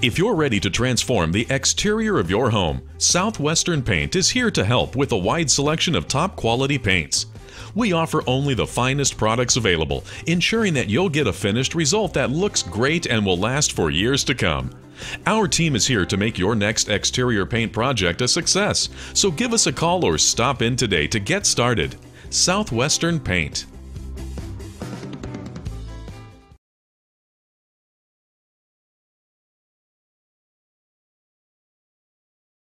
If you're ready to transform the exterior of your home, Southwestern Paint is here to help with a wide selection of top quality paints. We offer only the finest products available, ensuring that you'll get a finished result that looks great and will last for years to come. Our team is here to make your next exterior paint project a success, so give us a call or stop in today to get started. Southwestern Paint.